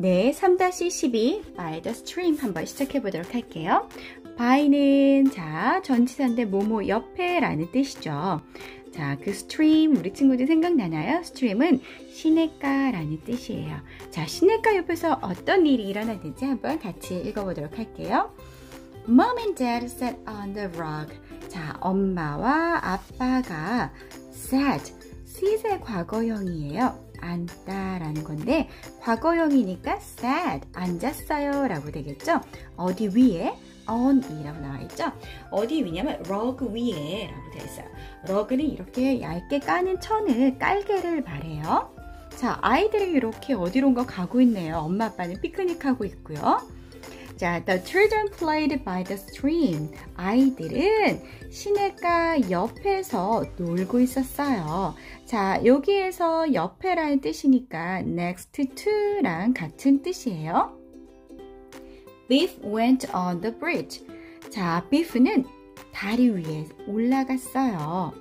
네, 3-12 by the stream 한번 시작해 보도록 할게요. by는 자, 전치사인데 뭐뭐 옆에라는 뜻이죠. 자, 그 stream 우리 친구들 생각나나요? stream은 시냇가라는 뜻이에요. 자, 시냇가 옆에서 어떤 일이 일어났는지 한번 같이 읽어 보도록 할게요. Mom and Dad sat on the rock. 자, 엄마와 아빠가 sat, sit의 과거형이에요. 앉다 라는 건데 과거형이니까 sat, 앉았어요 라고 되겠죠? 어디 위에? on이라고 나와 있죠? 어디 위냐면 rug 위에 라고 되어 있어요. rug는 이렇게 얇게 까는 천을 깔개를 말해요. 자, 아이들이 이렇게 어디론가 가고 있네요. 엄마 아빠는 피크닉 하고 있고요. 자, the children played by the stream. 아이들은 시냇가 옆에서 놀고 있었어요. 자, 여기에서 옆에라는 뜻이니까 next to랑 같은 뜻이에요. Beef went on the bridge. 자, beef는 다리 위에 올라갔어요.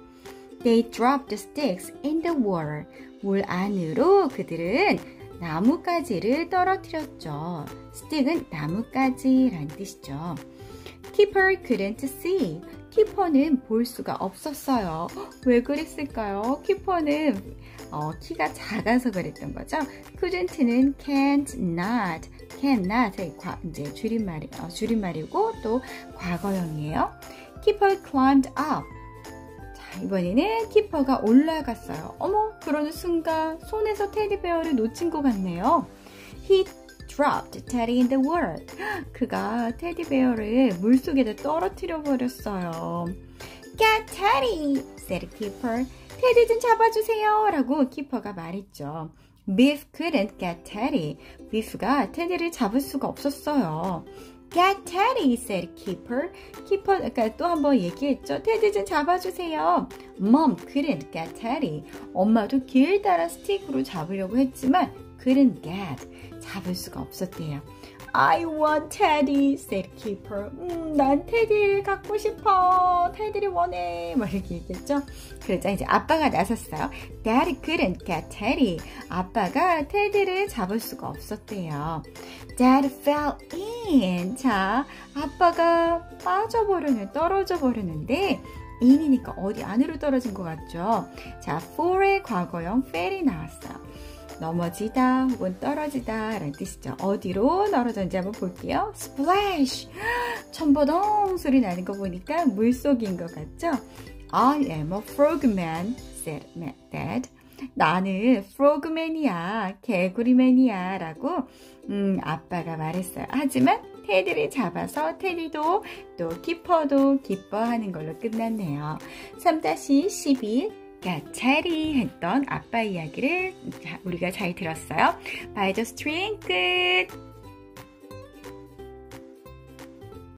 They dropped the sticks in the water. 물 안으로 그들은 나뭇가지를 떨어뜨렸죠. 스틱은 나뭇가지란 뜻이죠. Keeper couldn't see. 키퍼는 볼 수가 없었어요. 왜 그랬을까요? 키퍼는 어, 키가 작아서 그랬던 거죠. couldn't는 can't not, cannot 이제 줄임말이 어, 줄임말이고 또 과거형이에요. Keeper climbed up. 자, 이번에는 키퍼가 올라갔어요. 어머, 그러는 순간 손에서 테디베어를 놓친 것 같네요. He dropped Teddy in the water. 그가 테디베어를 물속에다 떨어뜨려 버렸어요. Get Teddy, said Keeper. 테디 좀 잡아주세요. 라고 키퍼가 말했죠. Biff couldn't get Teddy. 비프가 테디를 잡을 수가 없었어요. Get Teddy, said Keeper. 키퍼, 그러니까 또 한 번 얘기했죠. 테디 좀 잡아주세요. Mom couldn't get Teddy. 엄마도 길 따라 스틱으로 잡으려고 했지만 couldn't get. 잡을 수가 없었대요. I want Teddy, said Keeper. 음, 난 테디를 갖고 싶어. 테디를 원해. 뭐 이렇게 얘기했죠. 그러자 이제 아빠가 나섰어요. Dad couldn't get Teddy. 아빠가 테디를 잡을 수가 없었대요. Dad fell in. 자, 아빠가 빠져버리는, 떨어져 버리는데 in이니까 어디 안으로 떨어진 것 같죠? 자, fall의 과거형 fell이 나왔어요. 넘어지다 혹은 떨어지다 라는 뜻이죠. 어디로 떨어졌는지 한번 볼게요. splash! 첨버덩 소리 나는 거 보니까 물속인 것 같죠? I am a frogman, said Dad. 나는 프로그맨이야, 개구리맨이야 라고 음, 아빠가 말했어요. 하지만 테디를 잡아서 테디도 또 Kipper도 기뻐하는 걸로 끝났네요. 3-12 가차리 했던 아빠 이야기를 우리가 잘 들었어요. By the Stream 끝!